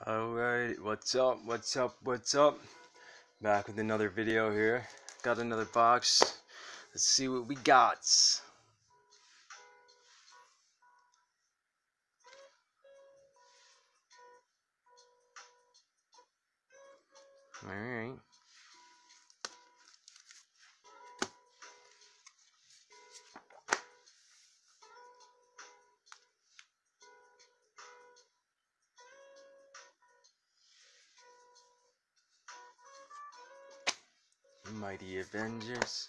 Alright, what's up, what's up, what's up? Back with another video here. Got another box. Let's see what we got. Alright. Mighty Avengers.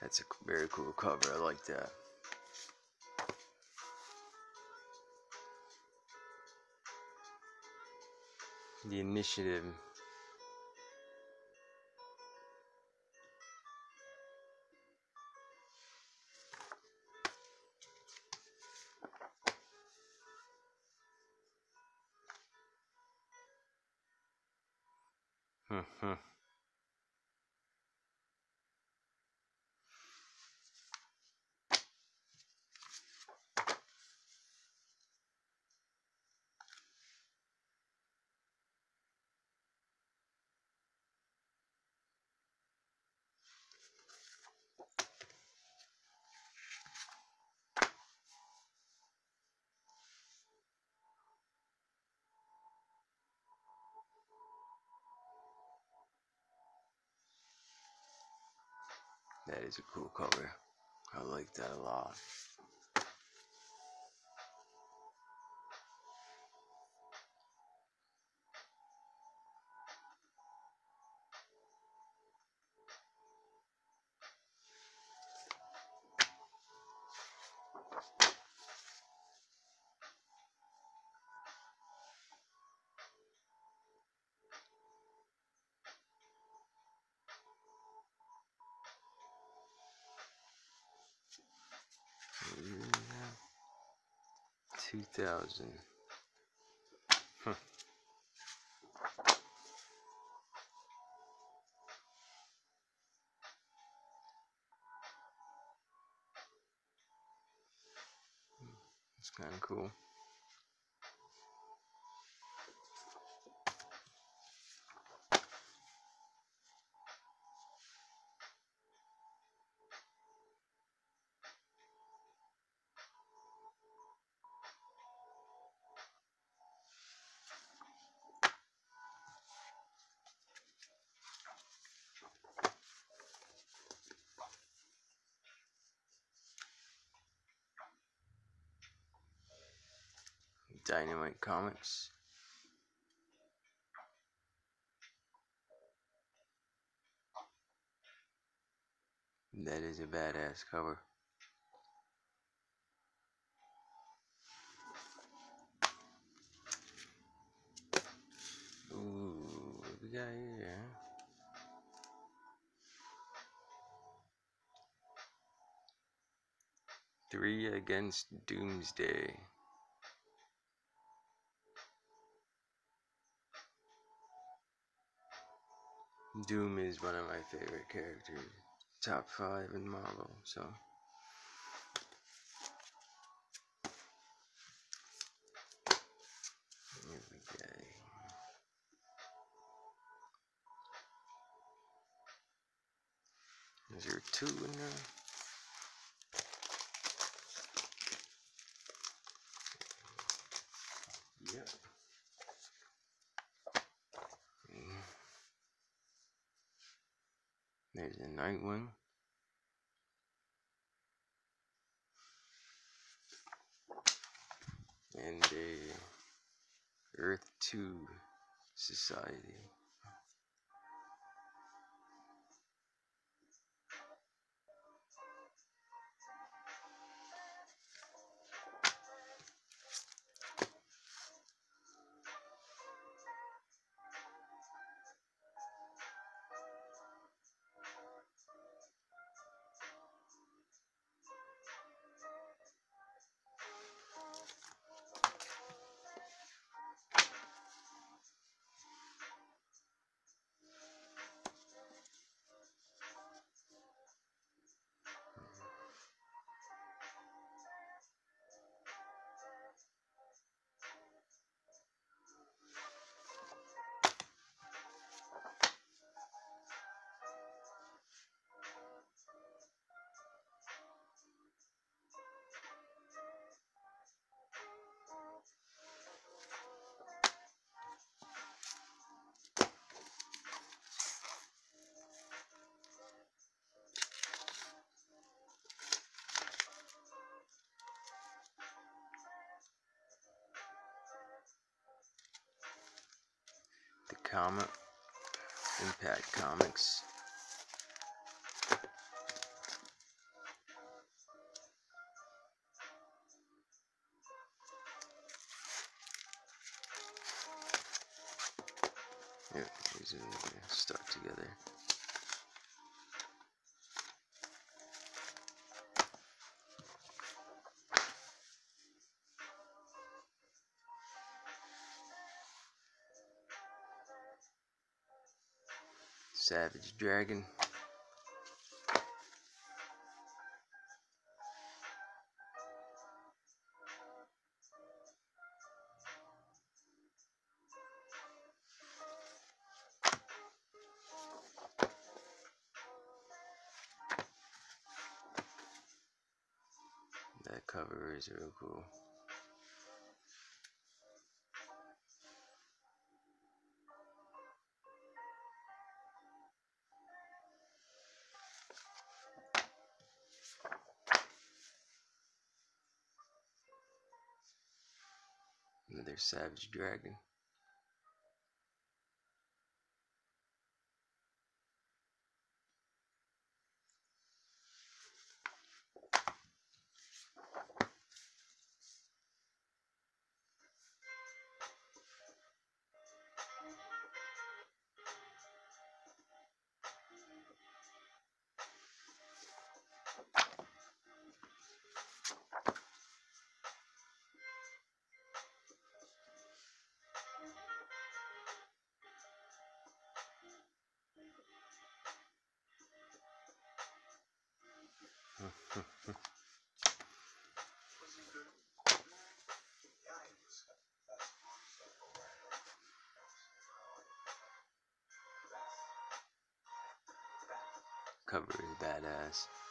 That's a very cool cover. I like that. The initiative. Hmm. That is a cool cover. I like that a lot. Two thousand. Huh. Hmm. It's kind of cool. Dynamite Comics. That is a badass cover. Ooh, what we got here? Three against Doomsday. Doom is one of my favorite characters. Top five in Marvel, so. Is there two in there? Yep. There's a night one. And a Earth 2 Society. Comic. Impact Comics. Yeah, these are stuck together. Dragon. That cover is real cool. Another savage dragon. Cover is badass.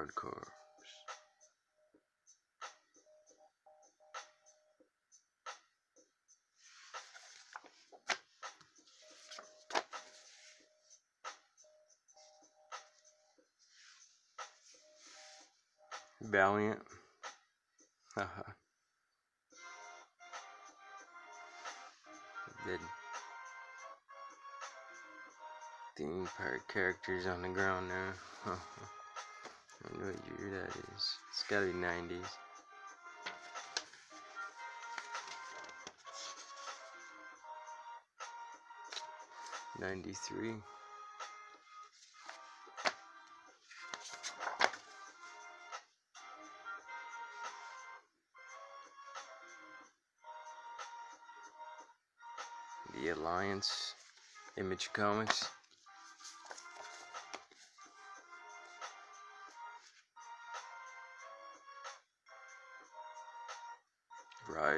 The H.A.R.D. Corps. Valiant. Uh-huh. Haha. Did theme park characters on the ground now. I know what year that is. It's gotta be 90s. Ninety-three. The Alliance Image Comics.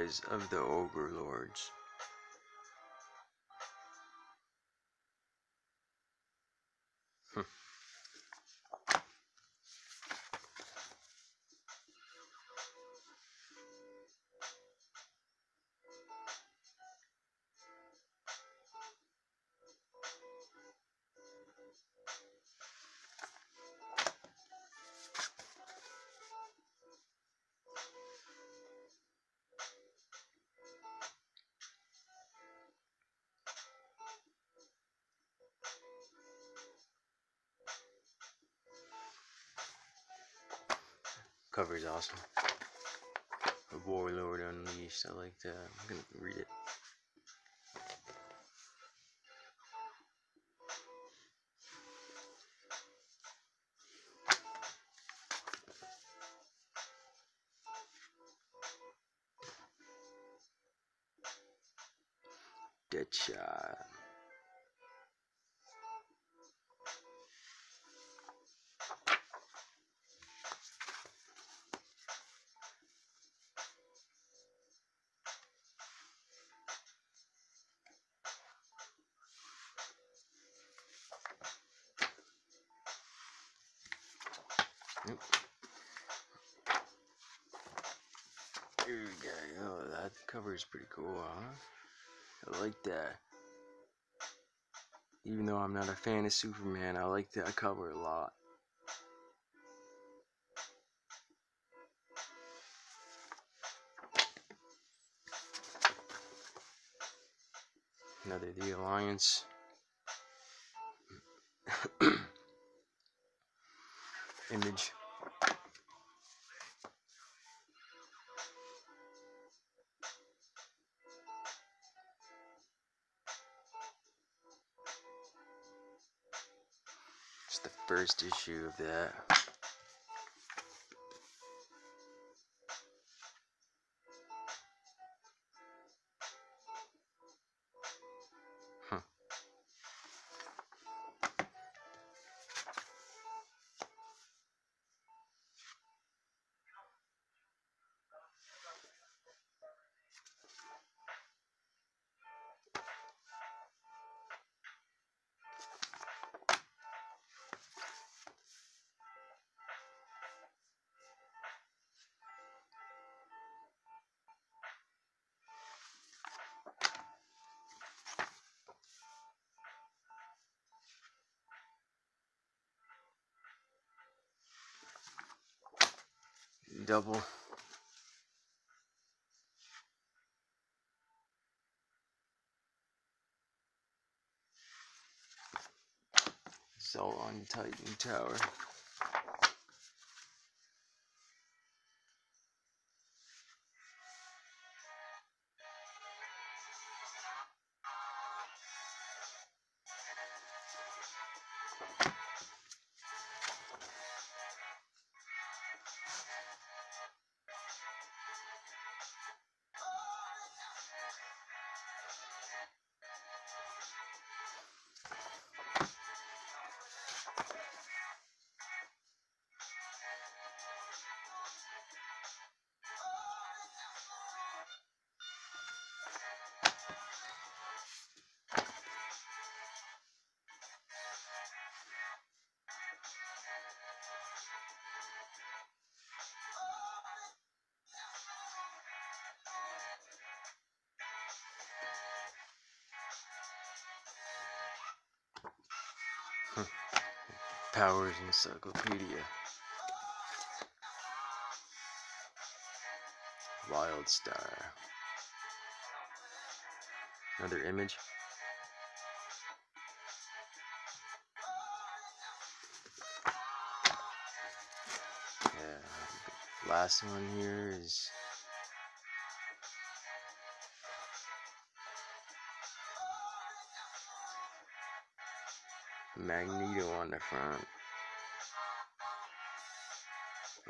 Rise of the Ogre Cover is awesome. Oh Warlord Unleashed. I like that. I'm gonna read it. Yep. Here we go. Oh, that cover is pretty cool, huh? I like that. Even though I'm not a fan of Superman, I like that cover a lot. Another The Alliance. image. First issue of that. Double. Salt on Titan Tower. Powers Encyclopedia. Wildstar. Another image. Yeah. Last one here is Magneto on the front.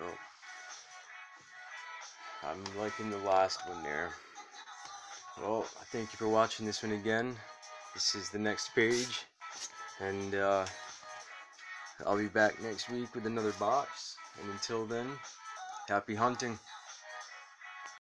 Oh. I'm liking the last one there. Well, thank you for watching this one again. This is the next page. And uh, I'll be back next week with another box. And until then, happy hunting.